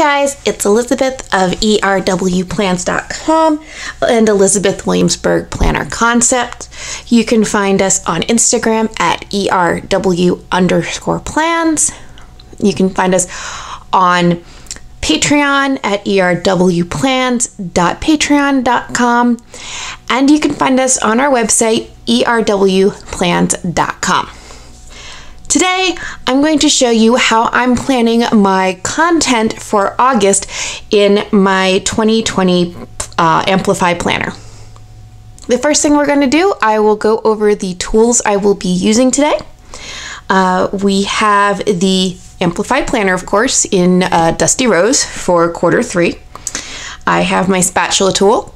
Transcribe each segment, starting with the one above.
guys, it's Elizabeth of ERWplans.com and Elizabeth Williamsburg Planner Concept. You can find us on Instagram at ERW underscore plans. You can find us on Patreon at erwplans.patreon.com. And you can find us on our website, erwplans.com. Today, I'm going to show you how I'm planning my content for August in my 2020 uh, Amplify Planner. The first thing we're going to do, I will go over the tools I will be using today. Uh, we have the Amplify Planner, of course, in uh, Dusty Rose for quarter three. I have my spatula tool.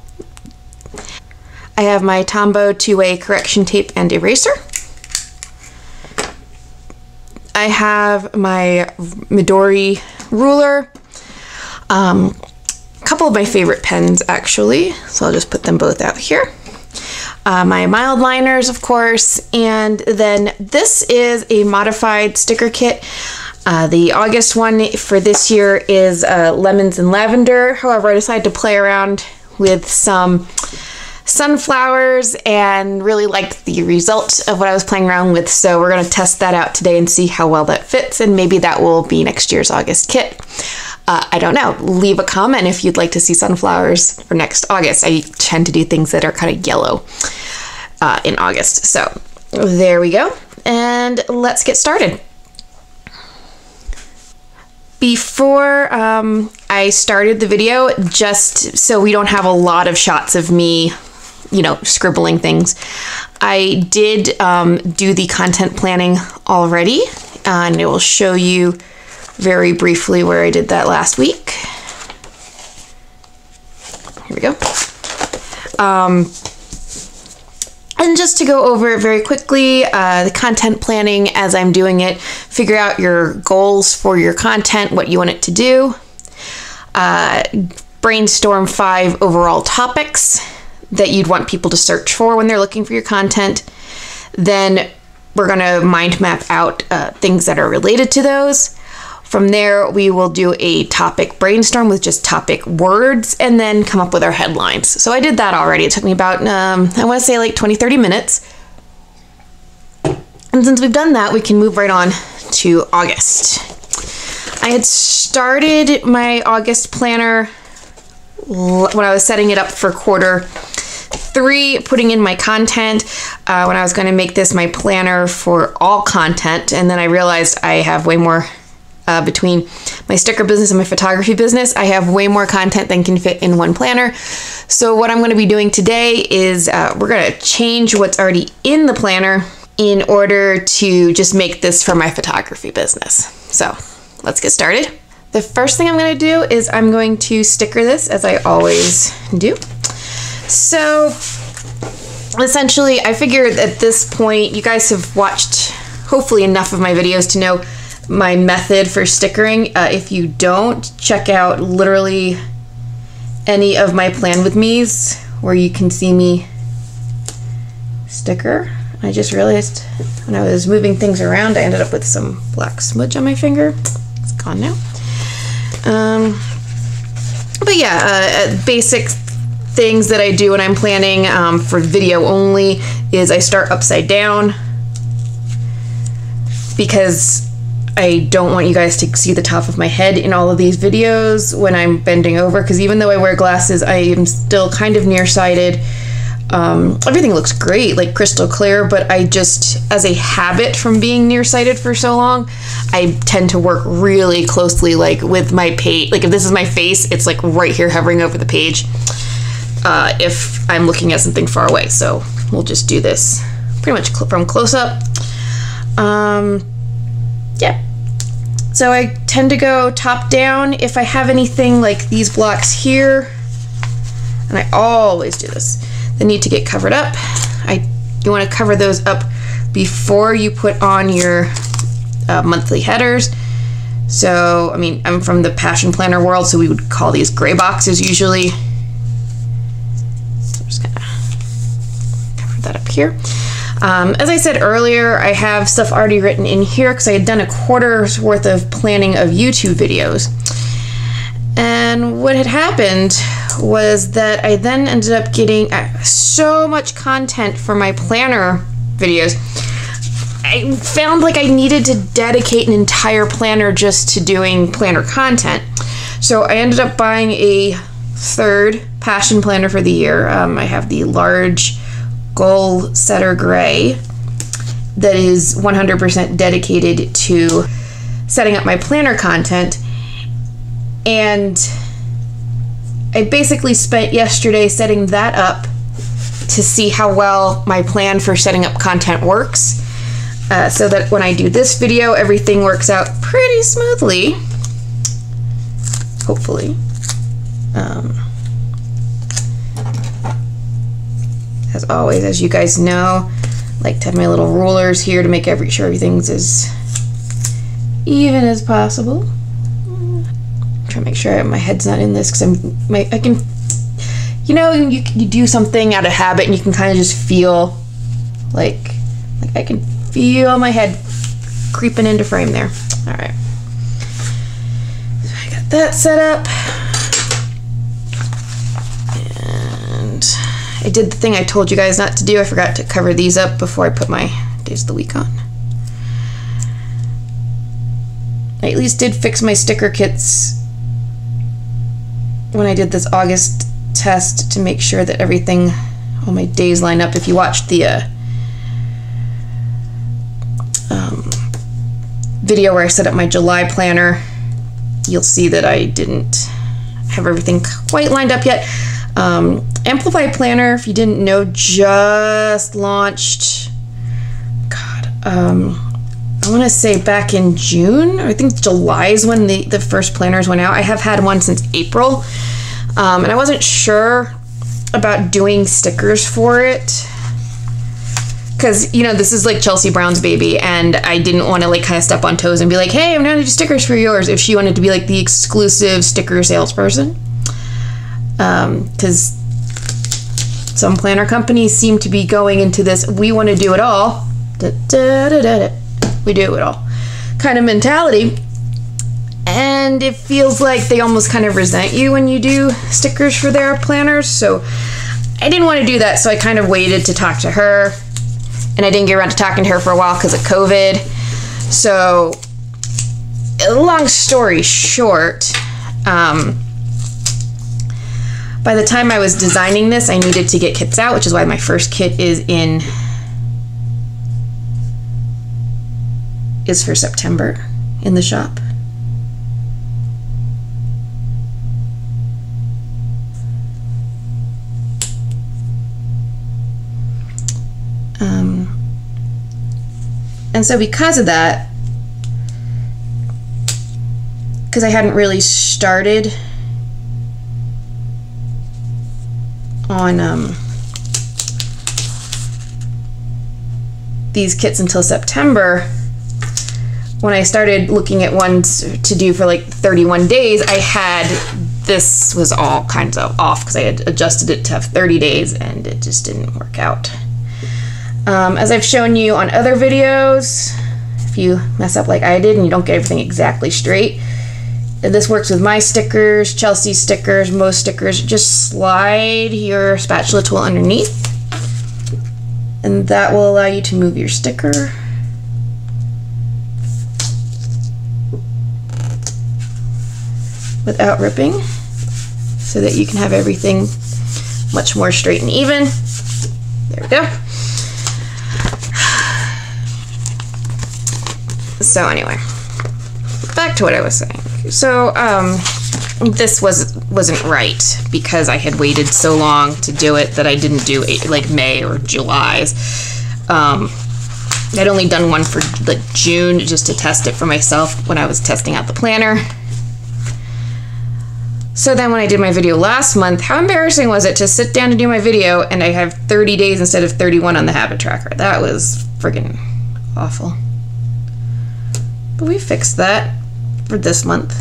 I have my Tombow two-way correction tape and eraser. I have my Midori ruler, um, a couple of my favorite pens actually, so I'll just put them both out here. Uh, my Mildliners, of course, and then this is a modified sticker kit. Uh, the August one for this year is uh, lemons and lavender. However, I decided to play around with some sunflowers and really liked the result of what I was playing around with. So we're going to test that out today and see how well that fits, and maybe that will be next year's August kit. Uh, I don't know. Leave a comment if you'd like to see sunflowers for next August. I tend to do things that are kind of yellow uh, in August. So there we go. And let's get started. Before um, I started the video, just so we don't have a lot of shots of me you know, scribbling things. I did um, do the content planning already, and I will show you very briefly where I did that last week. Here we go. Um, and just to go over it very quickly, uh, the content planning as I'm doing it, figure out your goals for your content, what you want it to do, uh, brainstorm five overall topics that you'd want people to search for when they're looking for your content. Then we're going to mind map out uh, things that are related to those. From there, we will do a topic brainstorm with just topic words and then come up with our headlines. So I did that already. It took me about, um, I want to say like 20, 30 minutes. And since we've done that, we can move right on to August. I had started my August planner when I was setting it up for quarter three, putting in my content uh, when I was going to make this my planner for all content. And then I realized I have way more uh, between my sticker business and my photography business. I have way more content than can fit in one planner. So, what I'm going to be doing today is uh, we're going to change what's already in the planner in order to just make this for my photography business. So, let's get started. The first thing I'm going to do is I'm going to sticker this as I always do. So essentially, I figured at this point, you guys have watched hopefully enough of my videos to know my method for stickering. Uh, if you don't, check out literally any of my plan with me's where you can see me sticker. I just realized when I was moving things around, I ended up with some black smudge on my finger. It's gone now. Um, but yeah, uh, uh basic things that I do when I'm planning um, for video only is I start upside down because I don't want you guys to see the top of my head in all of these videos when I'm bending over because even though I wear glasses, I am still kind of nearsighted. Um, everything looks great, like crystal clear, but I just, as a habit from being nearsighted for so long, I tend to work really closely, like with my page. Like if this is my face, it's like right here hovering over the page uh, if I'm looking at something far away. So we'll just do this pretty much cl from close up. Um, yeah. So I tend to go top down if I have anything like these blocks here, and I always do this, they need to get covered up. I You want to cover those up before you put on your uh, monthly headers. So, I mean, I'm from the Passion Planner world, so we would call these gray boxes usually. that up here. Um, as I said earlier, I have stuff already written in here because I had done a quarter's worth of planning of YouTube videos. And what had happened was that I then ended up getting uh, so much content for my planner videos. I found like I needed to dedicate an entire planner just to doing planner content. So I ended up buying a third passion planner for the year. Um, I have the large goal setter gray that is 100% dedicated to setting up my planner content. And I basically spent yesterday setting that up to see how well my plan for setting up content works. Uh, so that when I do this video, everything works out pretty smoothly. Hopefully. Um, as always, as you guys know, I like to have my little rulers here to make every sure everything's as even as possible. Try to make sure my head's not in this because I'm my I can you know you, you do something out of habit and you can kind of just feel like like I can feel my head creeping into frame there. All right. So I got that set up. I did the thing I told you guys not to do. I forgot to cover these up before I put my days of the week on. I at least did fix my sticker kits when I did this August test to make sure that everything, all my days line up. If you watched the uh, um, video where I set up my July planner, you'll see that I didn't have everything quite lined up yet. Um, Amplify Planner, if you didn't know, just launched. God, um, I want to say back in June. I think July is when the, the first planners went out. I have had one since April. Um, and I wasn't sure about doing stickers for it. Because, you know, this is like Chelsea Brown's baby, and I didn't want to like kind of step on toes and be like, hey, I'm going to do stickers for yours if she wanted to be like the exclusive sticker salesperson. Because um, some planner companies seem to be going into this, we want to do it all. Da, da, da, we do it all kind of mentality. And it feels like they almost kind of resent you when you do stickers for their planners. So I didn't want to do that. So I kind of waited to talk to her. And I didn't get around to talking to her for a while because of COVID. So, long story short, um, by the time I was designing this, I needed to get kits out, which is why my first kit is in is for September in the shop. Um, and so because of that, because I hadn't really started on um, these kits until September, when I started looking at ones to do for like 31 days, I had this was all kinds of off because I had adjusted it to have 30 days and it just didn't work out. Um, as I've shown you on other videos, if you mess up like I did and you don't get everything exactly straight, this works with my stickers, Chelsea stickers, most stickers. Just slide your spatula tool underneath and that will allow you to move your sticker without ripping so that you can have everything much more straight and even. There we go. So anyway, back to what I was saying. So um, this was wasn't right because I had waited so long to do it that I didn't do it like May or July's. Um, I'd only done one for like June just to test it for myself when I was testing out the planner. So then when I did my video last month, how embarrassing was it to sit down to do my video and I have 30 days instead of 31 on the habit tracker? That was friggin' awful. But we fixed that for this month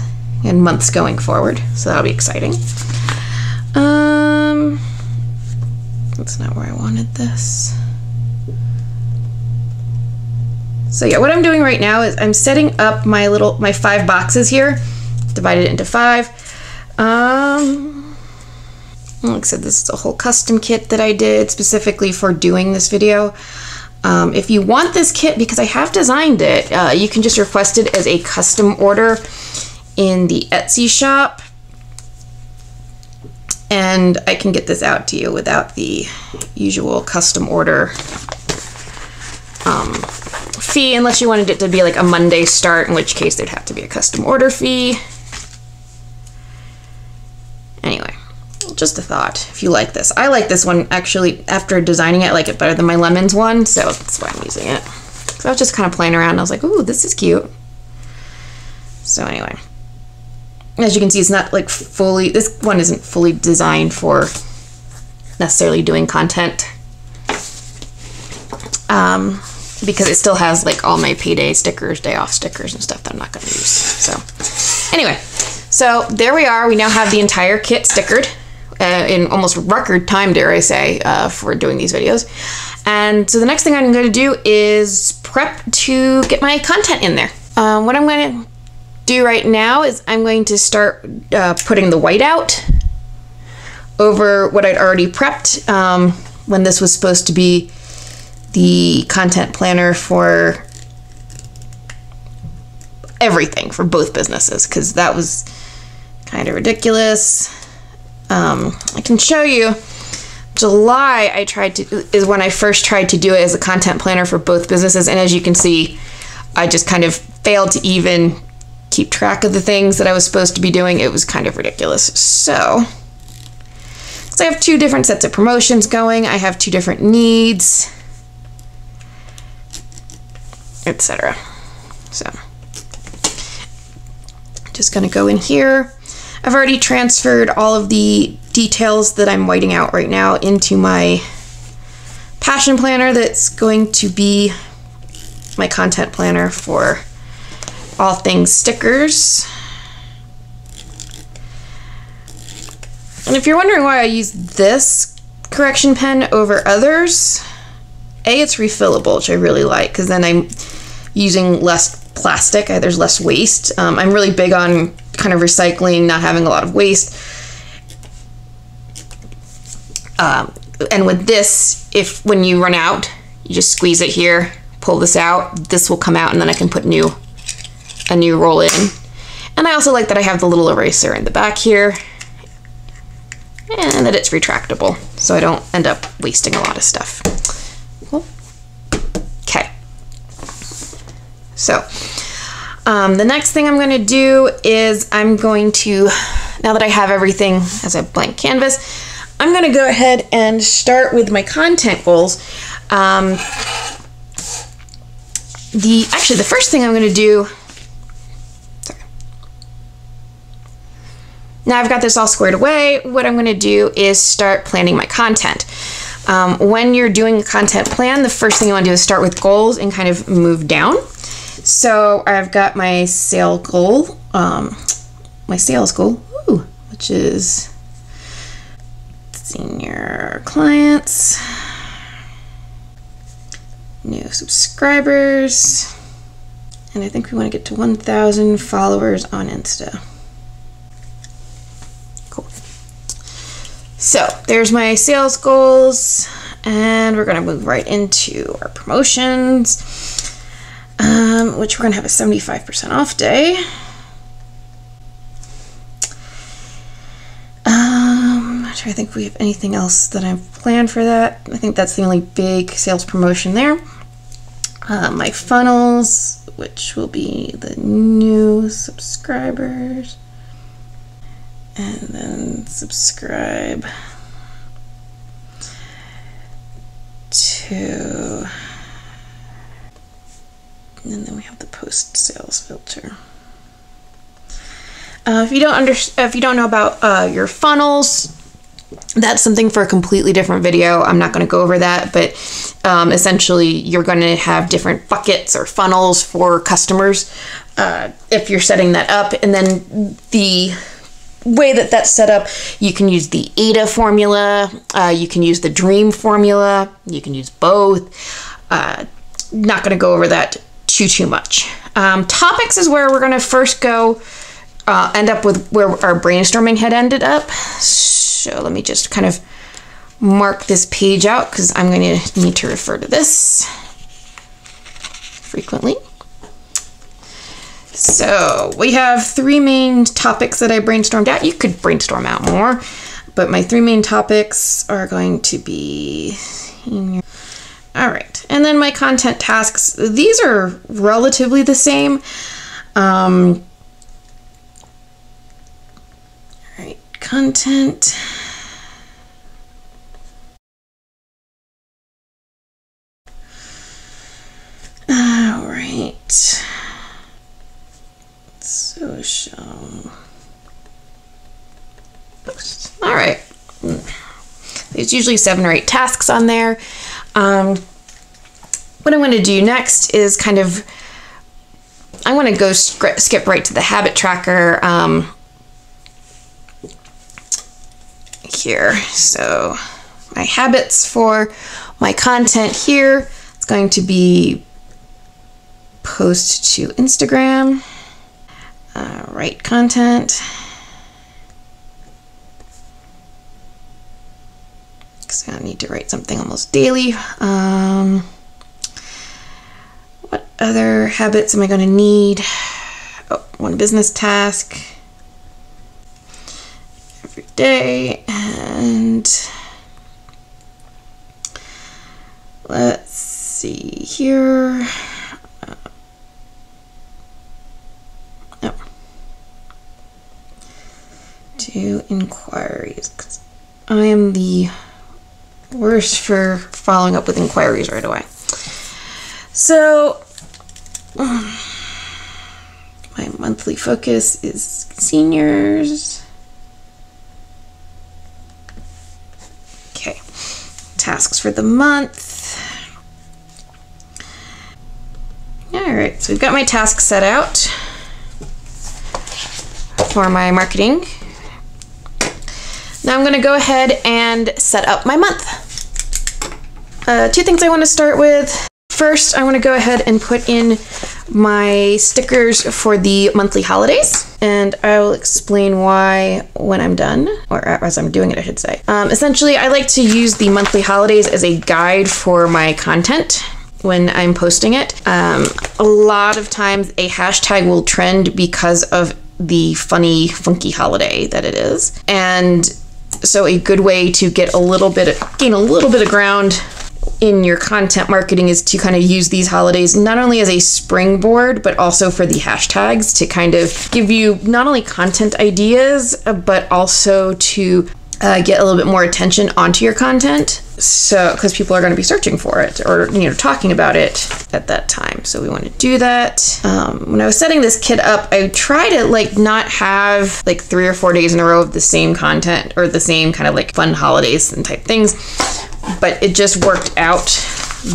and months going forward, so that'll be exciting. Um, that's not where I wanted this. So yeah, what I'm doing right now is I'm setting up my little, my five boxes here, divided into five. Um, like I said, this is a whole custom kit that I did specifically for doing this video. Um, if you want this kit, because I have designed it, uh, you can just request it as a custom order in the Etsy shop. And I can get this out to you without the usual custom order um, fee, unless you wanted it to be like a Monday start, in which case there'd have to be a custom order fee. Anyway, just a thought if you like this. I like this one actually. After designing it, I like it better than my lemons one, so that's why I'm using it. So I was just kind of playing around. I was like, "Ooh, this is cute." So anyway, as you can see, it's not like fully. This one isn't fully designed for necessarily doing content. Um, because it still has like all my payday stickers, day off stickers, and stuff that I'm not going to use. So, anyway, so there we are. We now have the entire kit stickered uh, in almost record time, dare I say, uh, for doing these videos. And so the next thing I'm going to do is prep to get my content in there. Um, what I'm going to do right now is I'm going to start uh, putting the white out over what I'd already prepped um, when this was supposed to be the content planner for everything for both businesses because that was kind of ridiculous. Um, I can show you. July, I tried to is when I first tried to do it as a content planner for both businesses, and as you can see, I just kind of failed to even keep track of the things that I was supposed to be doing. It was kind of ridiculous. So, so I have two different sets of promotions going. I have two different needs etc. So, just going to go in here. I've already transferred all of the details that I'm whiting out right now into my passion planner that's going to be my content planner for all things stickers. And if you're wondering why I use this correction pen over others, A, it's refillable, which I really like, because then I'm using less plastic. There's less waste. Um, I'm really big on kind of recycling, not having a lot of waste. Um, and with this, if when you run out, you just squeeze it here, pull this out. This will come out, and then I can put new a new roll in. And I also like that I have the little eraser in the back here, and that it's retractable, so I don't end up wasting a lot of stuff. Okay, so um, the next thing I'm going to do is I'm going to, now that I have everything as a blank canvas, I'm going to go ahead and start with my content goals. Um, the actually the first thing I'm going to do. Now I've got this all squared away. What I'm going to do is start planning my content. Um, when you're doing a content plan, the first thing you want to do is start with goals and kind of move down. So I've got my sale goal, um, my sales goal, ooh, which is senior clients, new subscribers, and I think we want to get to 1,000 followers on Insta. Cool. So there's my sales goals, and we're going to move right into our promotions um, which we're going to have a 75% off day. Um, to think if we have anything else that I've planned for that. I think that's the only big sales promotion there. Uh, my funnels, which will be the new subscribers. And then subscribe to and then we have the post sales filter. Uh, if you don't under, if you don't know about uh, your funnels, that's something for a completely different video. I'm not going to go over that, but um, essentially, you're going to have different buckets or funnels for customers uh, if you're setting that up, and then the way that that's set up, you can use the AIDA formula, uh, you can use the Dream formula, you can use both. Uh, not going to go over that too too much. Um, topics is where we're going to first go uh, end up with where our brainstorming had ended up. So let me just kind of mark this page out because I'm going to need to refer to this frequently. So we have three main topics that I brainstormed out. You could brainstorm out more, but my three main topics are going to be. All right, and then my content tasks. These are relatively the same. Um, all right, content. All right. Social. All right. There's usually seven or eight tasks on there. Um, what I'm going to do next is kind of, I want to go skip right to the habit tracker um, here. So my habits for my content here, it's going to be post to Instagram, uh, write content. Because I need to write something almost daily. Um, other habits am I going to need? Oh, one business task every day. And let's see here. Uh, oh. to inquiries. Because I am the worst for following up with inquiries right away. So, my monthly focus is seniors. Okay, tasks for the month. All right, so we've got my tasks set out for my marketing now I'm going to go ahead and set up my month. Uh, two things I want to start with. First, I want to go ahead and put in my stickers for the monthly holidays, and I will explain why when I'm done, or as I'm doing it, I should say. Um, essentially, I like to use the monthly holidays as a guide for my content when I'm posting it. Um, a lot of times, a hashtag will trend because of the funny, funky holiday that it is. And so a good way to get a little bit of, gain a little bit of ground in your content marketing is to kind of use these holidays not only as a springboard but also for the hashtags to kind of give you not only content ideas but also to uh, get a little bit more attention onto your content. So because people are going to be searching for it or you know talking about it at that time. So we want to do that. Um, when i was setting this kit up i try to like not have like three or four days in a row of the same content or the same kind of like fun holidays and type things but it just worked out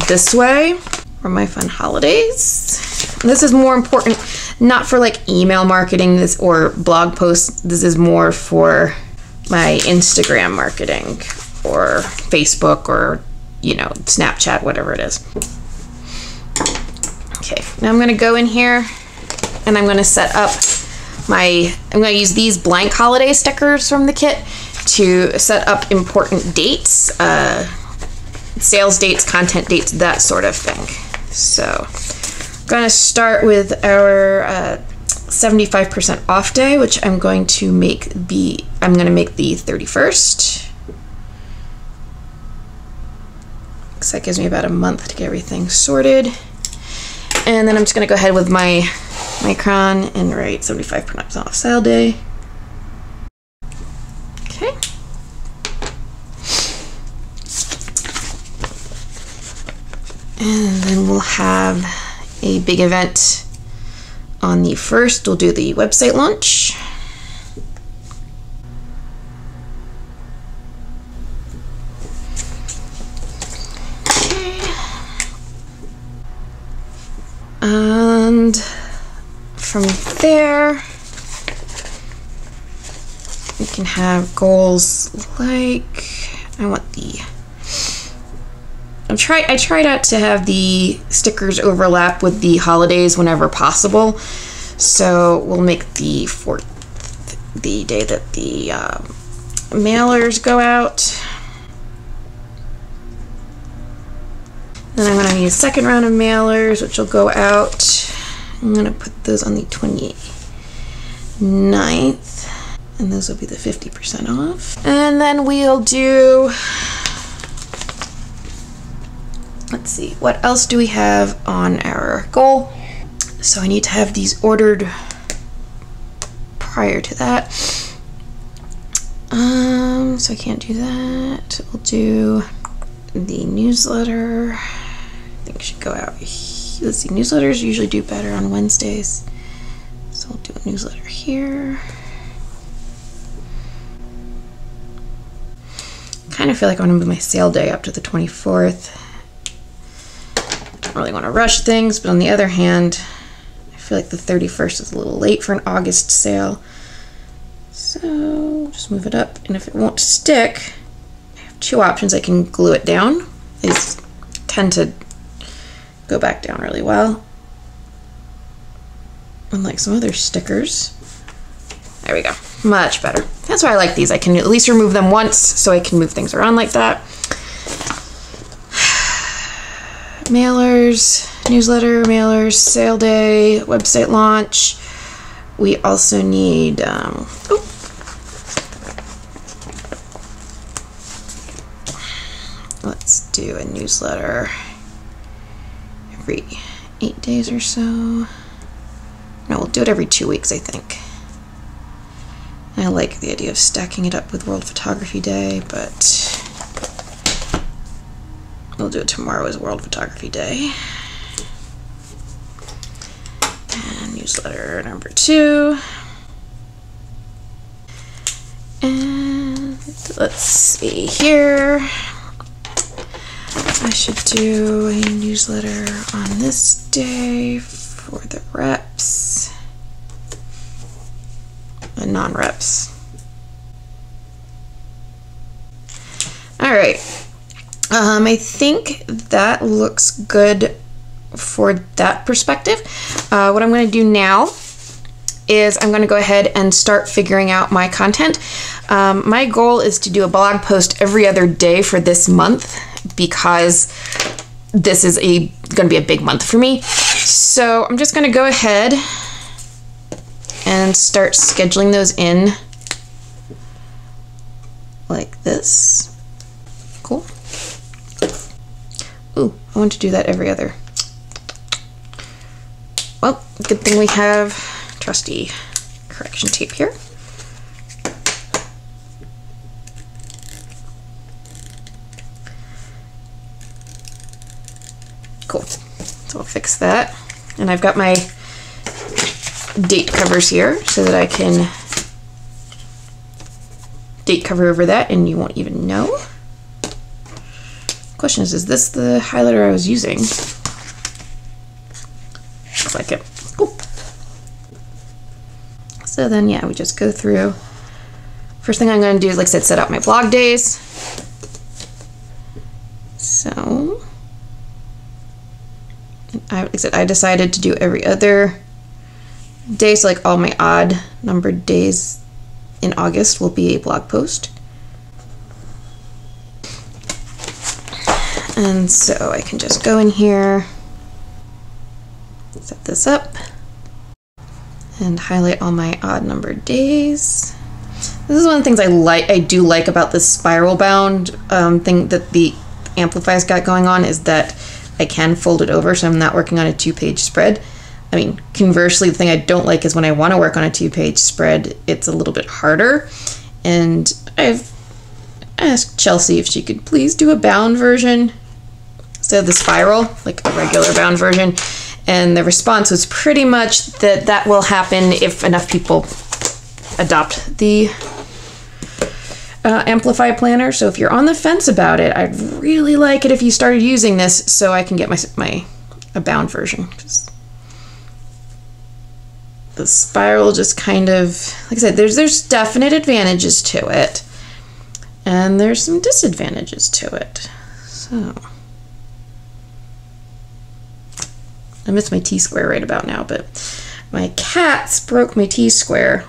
this way. For my fun holidays. This is more important not for like email marketing this or blog posts. This is more for my instagram marketing or Facebook or, you know, Snapchat, whatever it is. Okay, now I'm going to go in here and I'm going to set up my, I'm to use these blank holiday stickers from the kit to set up important dates, uh, sales dates, content dates, that sort of thing. So I'm going to start with our uh, 75% off day, which I'm going to make the, I'm going to make the 31st. because that gives me about a month to get everything sorted. And then I'm just going to go ahead with my Micron and write 75% off sale day. Okay. And then we'll have a big event on the first. We'll do the website launch. And from there, we can have goals like I want the I try I try not to have the stickers overlap with the holidays whenever possible. So we'll make the 4th the day that the um, mailers go out. Then I'm going to need a second round of mailers, which will go out. I'm going to put those on the 29th. And those will be the 50% off. And then we'll do. Let's see, what else do we have on our goal? So I need to have these ordered prior to that. Um, so I can't do that. We'll do the newsletter. I think should go out. Let's see, newsletters usually do better on Wednesdays. So we'll do a newsletter here. kind of feel like I want to move my sale day up to the 24th. Really want to rush things, but on the other hand, I feel like the 31st is a little late for an August sale. So just move it up. And if it won't stick, I have two options. I can glue it down. These tend to go back down really well. Unlike some other stickers. There we go. Much better. That's why I like these. I can at least remove them once so I can move things around like that. Mailers, newsletter, mailers, sale day, website launch. We also need, um, oh, let's do a newsletter every eight days or so. No, we'll do it every two weeks, I think. I like the idea of stacking it up with World Photography Day, but we'll do it tomorrow as World Photography Day. And newsletter number two. And let's see here. I should do a newsletter on this day for the reps the non-reps. All right. Um, I think that looks good for that perspective. Uh, what I'm going to do now is I'm going to go ahead and start figuring out my content. Um, my goal is to do a blog post every other day for this month because this is a going to be a big month for me. So I'm just going to go ahead and start scheduling those in like this. Cool. Ooh, I want to do that every other. Well, good thing we have trusty correction tape here. Cool. So I'll fix that. And I've got my date covers here so that I can date cover over that and you won't even know. Question is, is this the highlighter I was using? Looks like it. Cool. So then, yeah, we just go through. First thing I'm going to do is, like I said, set up my blog days. So, I, like I said, I decided to do every other day. So, like all my odd numbered days in August, will be a blog post. And so I can just go in here, set this up, and highlight all my odd numbered days. This is one of the things I like. I do like about this spiral bound um, thing that the Amplify's got going on is that I can fold it over, so I'm not working on a two-page spread. I mean, conversely, the thing I don't like is when I want to work on a two page spread, it's a little bit harder. And I've asked Chelsea if she could please do a bound version of the spiral, like a regular bound version. And the response was pretty much that that will happen if enough people adopt the uh, Amplify Planner. So if you're on the fence about it, I'd really like it if you started using this so I can get my, my a bound version the spiral just kind of like I said there's there's definite advantages to it and there's some disadvantages to it so I miss my T-square right about now but my cats broke my T-square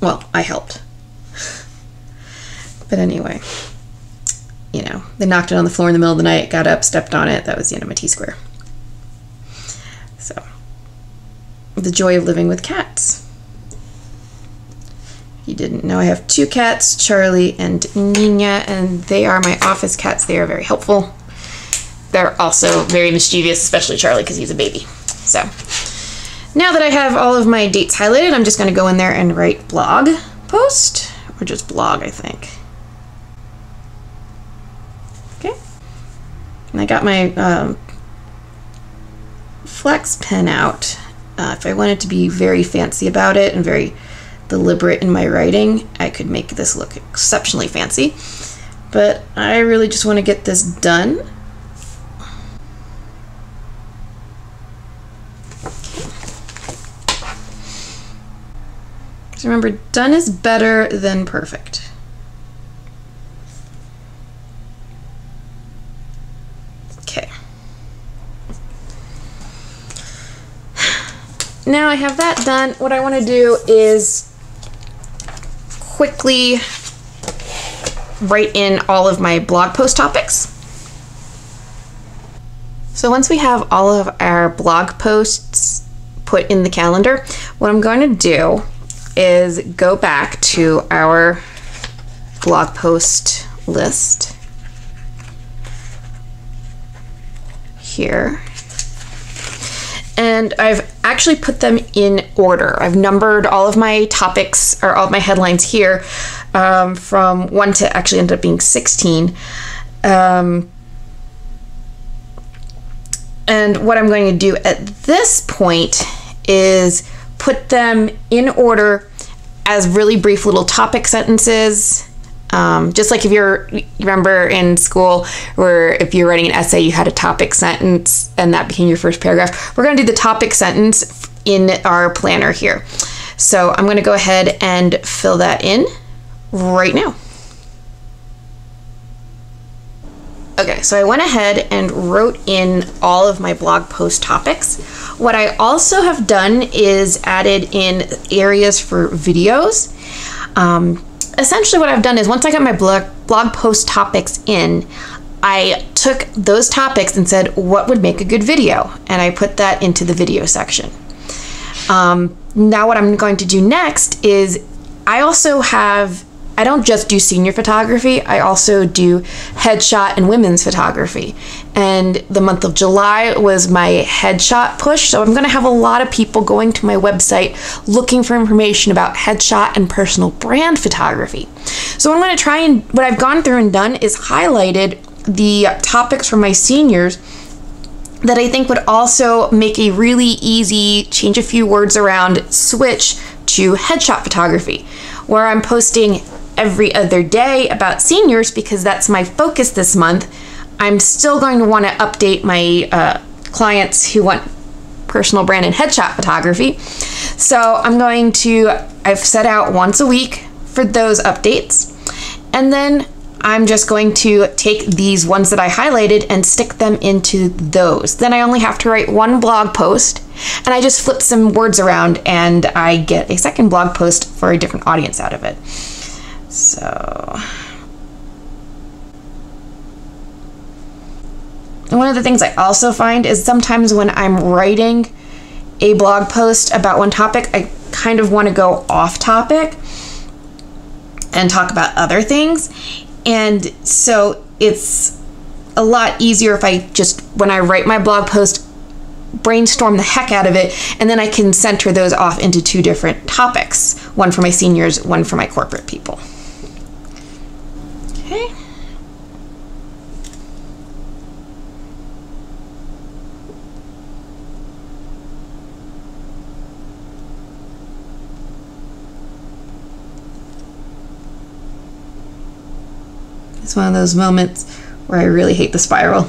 Well, I helped. But anyway, you know, they knocked it on the floor in the middle of the night, got up, stepped on it. That was the end of my T square. So, the joy of living with cats. You didn't know, I have two cats, Charlie and Nina, and they are my office cats. They are very helpful. They're also very mischievous, especially Charlie because he's a baby. So, now that I have all of my dates highlighted, I'm just going to go in there and write blog post, or just blog, I think. Okay. And I got my um, flex pen out. Uh, if I wanted to be very fancy about it and very deliberate in my writing, I could make this look exceptionally fancy. But I really just want to get this done. Remember, done is better than perfect. Okay. Now I have that done. What I want to do is quickly write in all of my blog post topics. So once we have all of our blog posts put in the calendar, what I'm going to do is go back to our blog post list here. And I've actually put them in order. I've numbered all of my topics or all of my headlines here um, from one to actually end up being 16. Um, and what I'm going to do at this point is put them in order as really brief little topic sentences. Um, just like if you're, you remember in school where if you're writing an essay, you had a topic sentence and that became your first paragraph. We're going to do the topic sentence in our planner here. So I'm going to go ahead and fill that in right now. Okay, so I went ahead and wrote in all of my blog post topics. What I also have done is added in areas for videos. Um, essentially, what I've done is once I got my blog, blog post topics in, I took those topics and said, what would make a good video? And I put that into the video section. Um, now, what I'm going to do next is I also have I don't just do senior photography, I also do headshot and women's photography. And the month of July was my headshot push, so I'm going to have a lot of people going to my website looking for information about headshot and personal brand photography. So, what I'm going to try and what I've gone through and done is highlighted the topics for my seniors that I think would also make a really easy change a few words around switch to headshot photography, where I'm posting every other day about seniors because that's my focus this month. I'm still going to want to update my uh, clients who want personal brand and headshot photography. So I'm going to, I've set out once a week for those updates. And then I'm just going to take these ones that I highlighted and stick them into those. Then I only have to write one blog post and I just flip some words around and I get a second blog post for a different audience out of it. So, one of the things I also find is sometimes when I'm writing a blog post about one topic, I kind of want to go off topic and talk about other things. And so it's a lot easier if I just, when I write my blog post, brainstorm the heck out of it, and then I can center those off into two different topics one for my seniors, one for my corporate people. Okay. It's one of those moments where I really hate the spiral.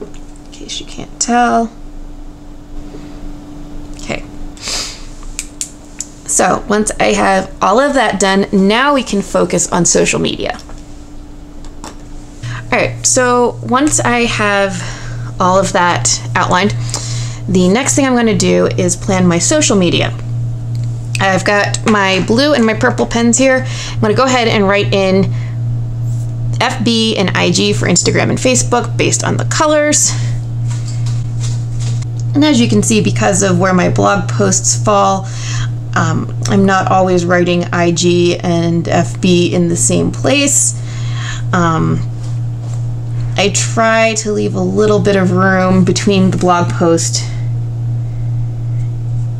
In case you can't tell. Okay. So once I have all of that done, now we can focus on social media. All right, so once I have all of that outlined. The next thing I'm going to do is plan my social media. I've got my blue and my purple pens here. I'm to go ahead and write in FB and IG for Instagram and Facebook based on the colors. And as you can see, because of where my blog posts fall, um, I'm not always writing IG and FB in the same place. Um, I try to leave a little bit of room between the blog post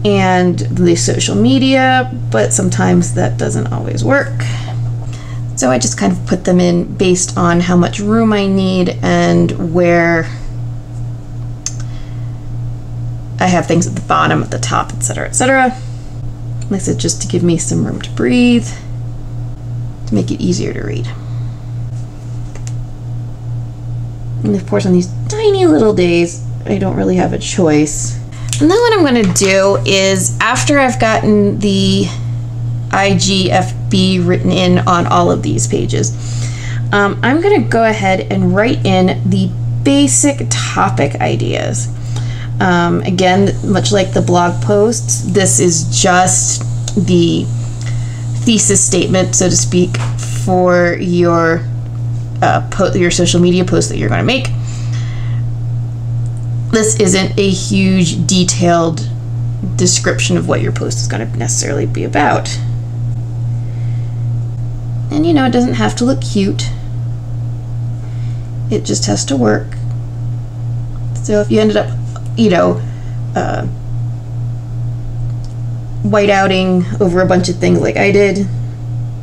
and the social media, but sometimes that doesn't always work. So I just kind of put them in based on how much room I need and where I have things at the bottom, at the top, etc., etc. Like I said, just to give me some room to breathe, to make it easier to read. And of course, on these tiny little days, I don't really have a choice. And then what I'm going to do is, after I've gotten the IGFB written in on all of these pages, um, I'm going to go ahead and write in the basic topic ideas. Um, again, much like the blog posts, this is just the thesis statement, so to speak, for your uh, your social media post that you're going to make. This isn't a huge, detailed description of what your post is going to necessarily be about. And you know, it doesn't have to look cute, it just has to work. So if you ended up you know, uh, whiteouting over a bunch of things like I did.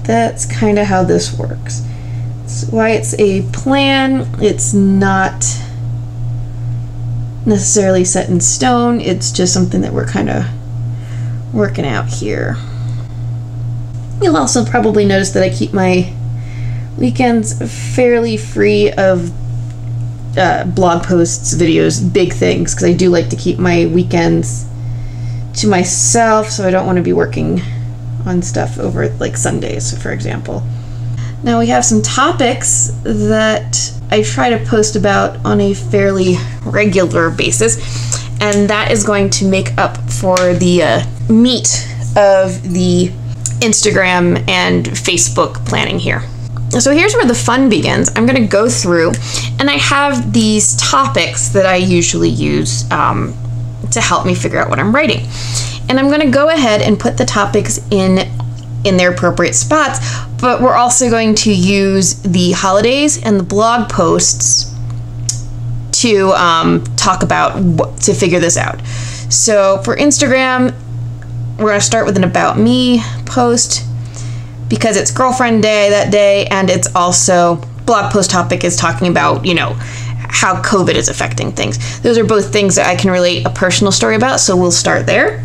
That's kind of how this works. It's why it's a plan. It's not necessarily set in stone. It's just something that we're kind of working out here. You'll also probably notice that I keep my weekends fairly free of uh, blog posts, videos, big things, because I do like to keep my weekends to myself, so I don't want to be working on stuff over like Sundays, for example. Now we have some topics that I try to post about on a fairly regular basis, and that is going to make up for the uh, meat of the Instagram and Facebook planning here. So here's where the fun begins. I'm going to go through and I have these topics that I usually use um, to help me figure out what I'm writing. And I'm going to go ahead and put the topics in in their appropriate spots, but we're also going to use the holidays and the blog posts to um, talk about what, to figure this out. So for Instagram, we're going to start with an about me post because it's girlfriend day that day and it's also blog post topic is talking about, you know, how COVID is affecting things. Those are both things that I can relate a personal story about, so we'll start there.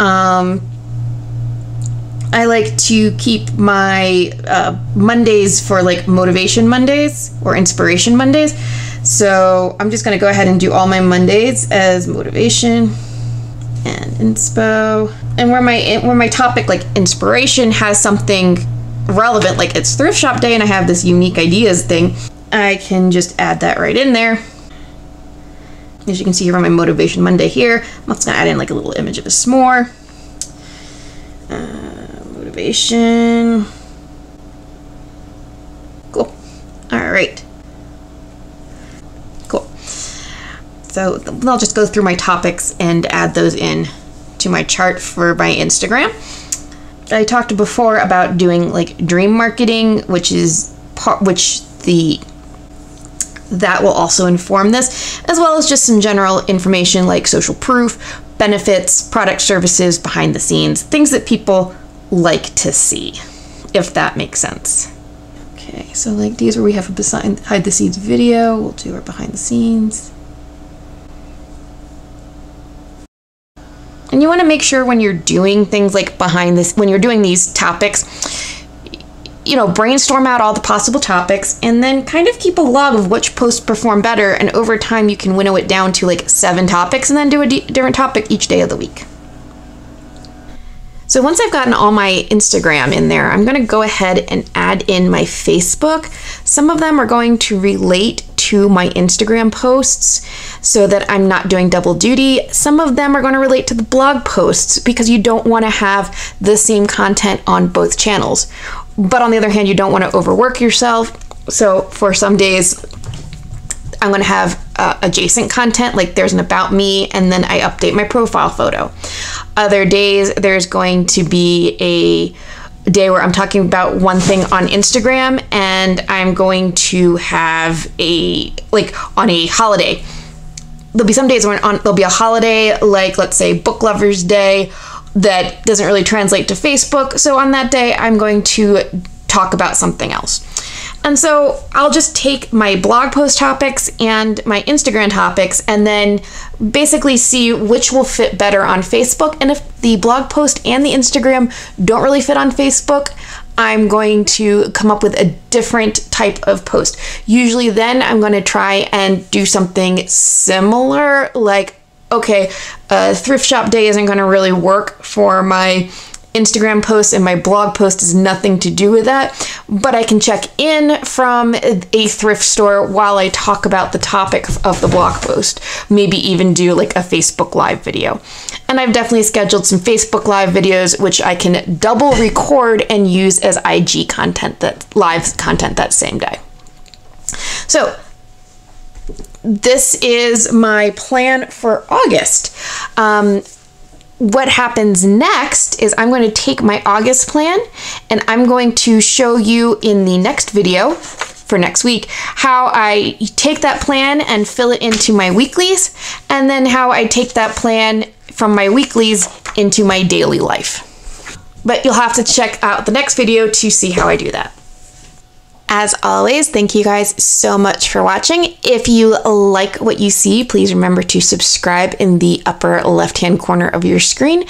Um, I like to keep my uh, Mondays for like motivation Mondays or inspiration Mondays. So I'm just going to go ahead and do all my Mondays as motivation and inspo. And where my where my topic like inspiration has something relevant like it's thrift shop day and i have this unique ideas thing i can just add that right in there. As you can see here on my motivation monday here i'm just gonna add in like a little image of a s'more. Uh, motivation cool. All right. Cool. So i'll just go through my topics and add those in to my chart for my Instagram. I talked before about doing like dream marketing, which is part which the that will also inform this, as well as just some general information like social proof, benefits, product services, behind the scenes, things that people like to see, if that makes sense. Okay, so like these where we have a behind the scenes video, we'll do our behind the scenes. And you want to make sure when you're doing things like behind this, when you're doing these topics, you know, brainstorm out all the possible topics and then kind of keep a log of which posts perform better. And over time, you can winnow it down to like seven topics and then do a different topic each day of the week. So once I've gotten all my Instagram in there, I'm going to go ahead and add in my Facebook. Some of them are going to relate to my Instagram posts so that I'm not doing double duty. Some of them are going to relate to the blog posts because you don't want to have the same content on both channels. But on the other hand, you don't want to overwork yourself. So for some days, I'm going to have uh, adjacent content, like there's an about me, and then I update my profile photo. Other days, there's going to be a day where I'm talking about one thing on Instagram, and I'm going to have a, like, on a holiday. There'll be some days when on, there'll be a holiday, like, let's say, Book Lovers Day, that doesn't really translate to Facebook. So on that day, I'm going to talk about something else. And so I'll just take my blog post topics and my Instagram topics and then basically see which will fit better on Facebook. And if the blog post and the Instagram don't really fit on Facebook, I'm going to come up with a different type of post. Usually, then I'm going to try and do something similar, like, okay, a thrift shop day isn't going to really work for my Instagram post and my blog post has nothing to do with that, but I can check in from a thrift store while I talk about the topic of the blog post. Maybe even do like a Facebook Live video. And I've definitely scheduled some Facebook Live videos which I can double record and use as IG content that live content that same day. So this is my plan for August. Um, what happens next is I'm going to take my August plan and I'm going to show you in the next video for next week how I take that plan and fill it into my weeklies and then how I take that plan from my weeklies into my daily life. But you'll have to check out the next video to see how I do that. As always, thank you guys so much for watching. If you like what you see, please remember to subscribe in the upper left-hand corner of your screen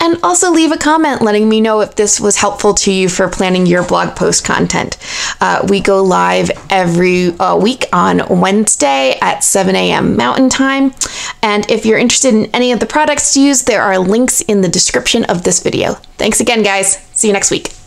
and also leave a comment letting me know if this was helpful to you for planning your blog post content. Uh, we go live every uh, week on Wednesday at 7 a.m. Mountain Time. And if you're interested in any of the products used, there are links in the description of this video. Thanks again, guys. See you next week.